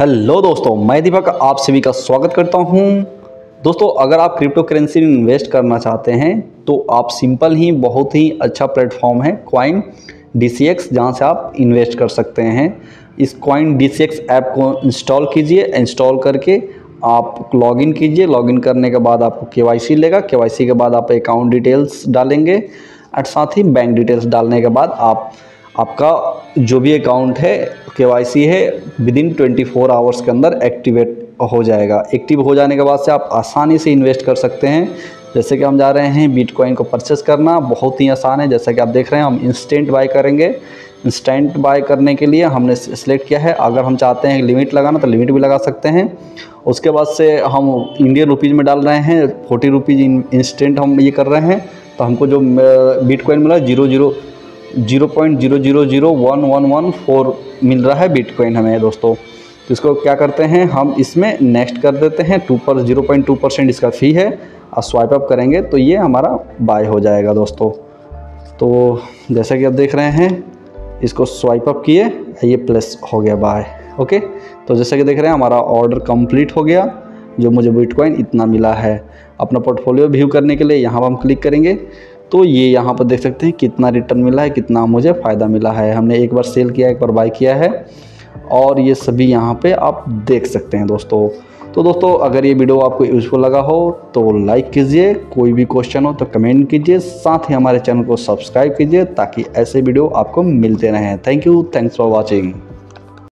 Hello दोस्तों, मैं दीपक आप सभी का स्वागत करता हूँ। दोस्तों, अगर आप क्रिप्टो करेंसी में इन्वेस्ट करना चाहते हैं तो आप सिंपल ही, बहुत ही अच्छा प्लेटफॉर्म है क्वाइन डी सी एक्स जहाँ से आप इन्वेस्ट कर सकते हैं। इस Coin D C X app को इंस्टॉल कीजिए इंस्टॉल करके आप लॉगिन कीजिए। लॉगिन करने के बाद आपको के वाई सी लेगा के वाई सी के बाद आप अकाउंट डिटेल्स डालेंगे और साथ ही बैंक डिटेल्स डालने के बाद आप, आपका जो भी अकाउंट है के है within twenty four hours के अंदर एक्टिवेट हो जाएगा। एक्टिव हो जाने के बाद से आप आसानी से इन्वेस्ट कर सकते हैं। जैसे कि हम जा रहे हैं बिटकॉइन को परचेस करना, बहुत ही आसान है। जैसा कि आप देख रहे हैं, हम इंस्टेंट बाय करेंगे। इंस्टेंट बाय करने के लिए हमने सेलेक्ट किया है। अगर हम चाहते हैं लिमिट लगाना तो लिमिट भी लगा सकते हैं। उसके बाद से हम इंडियन रुपीज़ में डाल रहे हैं। फोर्टी रुपीज़ इंस्टेंट हम ये कर रहे हैं। तो हमको जो बिटकॉइन मिला zero zero zero point zero zero zero one one one four मिल रहा है बिटकॉइन हमें दोस्तों। तो इसको क्या करते हैं, हम इसमें नेक्स्ट कर देते हैं, टू पर ज़ीरो पॉइंट टू परसेंट इसका फ़ी है, और स्वाइप अप करेंगे तो ये हमारा बाय हो जाएगा दोस्तों। तो जैसा कि आप देख रहे हैं, इसको स्वाइप अप किए, ये प्लस हो गया बाय ओके तो जैसा कि देख रहे हैं, हमारा ऑर्डर कंप्लीट हो गया, जो मुझे बिटकॉइन इतना मिला है। अपना पोर्टफोलियो व्यू करने के लिए यहाँ पर हम क्लिक करेंगे तो ये यहाँ पर देख सकते हैं कितना रिटर्न मिला है, कितना मुझे फ़ायदा मिला है। हमने एक बार सेल किया, एक बार बाई किया है। और ये सभी यहाँ पे आप देख सकते हैं दोस्तों। तो दोस्तों, अगर ये वीडियो आपको यूज़फुल लगा हो तो लाइक कीजिए। कोई भी क्वेश्चन हो तो कमेंट कीजिए। साथ ही हमारे चैनल को सब्सक्राइब कीजिए ताकि ऐसे वीडियो आपको मिलते रहें। Thank you thanks for watching